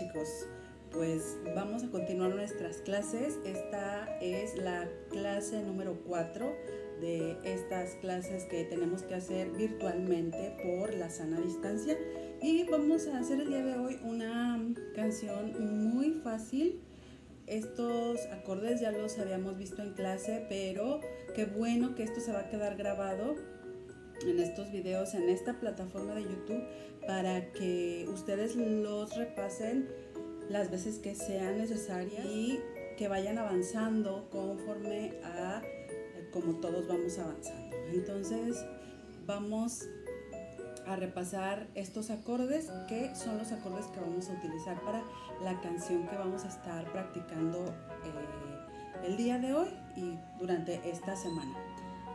amigos, pues vamos a continuar nuestras clases. Esta es la clase número 4 de estas clases que tenemos que hacer virtualmente por la sana distancia. Y vamos a hacer el día de hoy una canción muy fácil. Estos acordes ya los habíamos visto en clase, pero qué bueno que esto se va a quedar grabado en estos videos en esta plataforma de YouTube para que ustedes los repasen las veces que sean necesarias y que vayan avanzando conforme a como todos vamos avanzando. Entonces vamos a repasar estos acordes que son los acordes que vamos a utilizar para la canción que vamos a estar practicando eh, el día de hoy y durante esta semana.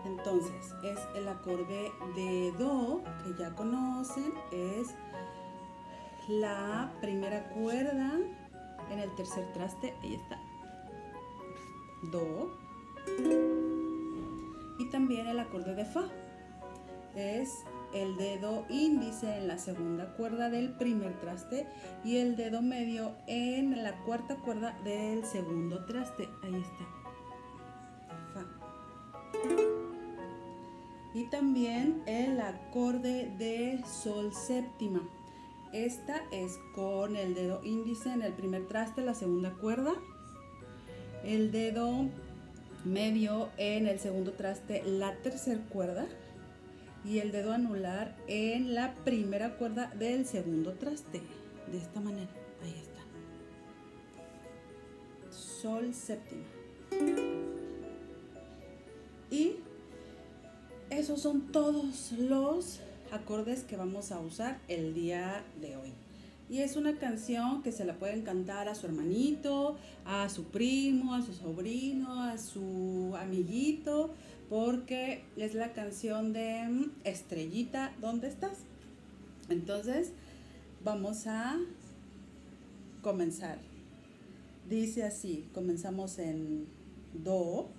Entonces, es el acorde de Do, que ya conocen, es la primera cuerda en el tercer traste, ahí está. Do. Y también el acorde de Fa. Es el dedo índice en la segunda cuerda del primer traste y el dedo medio en la cuarta cuerda del segundo traste. Ahí está. Y también el acorde de sol séptima. Esta es con el dedo índice en el primer traste, la segunda cuerda, el dedo medio en el segundo traste, la tercera cuerda y el dedo anular en la primera cuerda del segundo traste. De esta manera, ahí está. Sol séptima. Esos son todos los acordes que vamos a usar el día de hoy. Y es una canción que se la pueden cantar a su hermanito, a su primo, a su sobrino, a su amiguito, porque es la canción de mm, Estrellita, ¿dónde estás? Entonces, vamos a comenzar. Dice así, comenzamos en Do.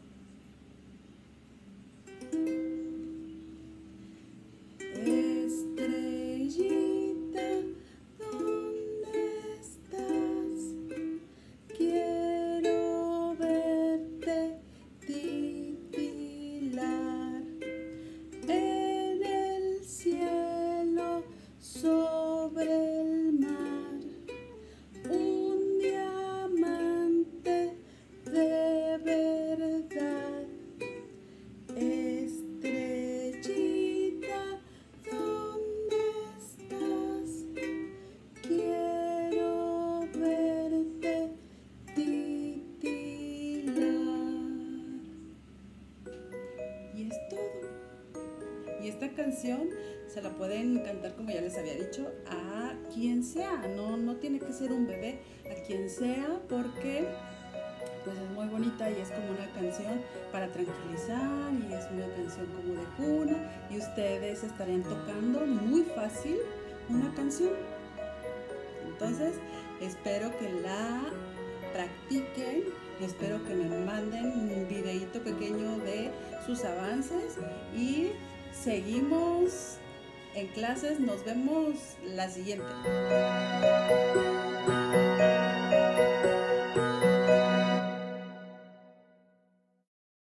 Se la pueden cantar, como ya les había dicho, a quien sea. No, no tiene que ser un bebé, a quien sea, porque pues es muy bonita y es como una canción para tranquilizar y es una canción como de cuna y ustedes estarían tocando muy fácil una canción. Entonces, espero que la practiquen, espero que me manden un videito pequeño de avances y Seguimos en clases, nos vemos la siguiente.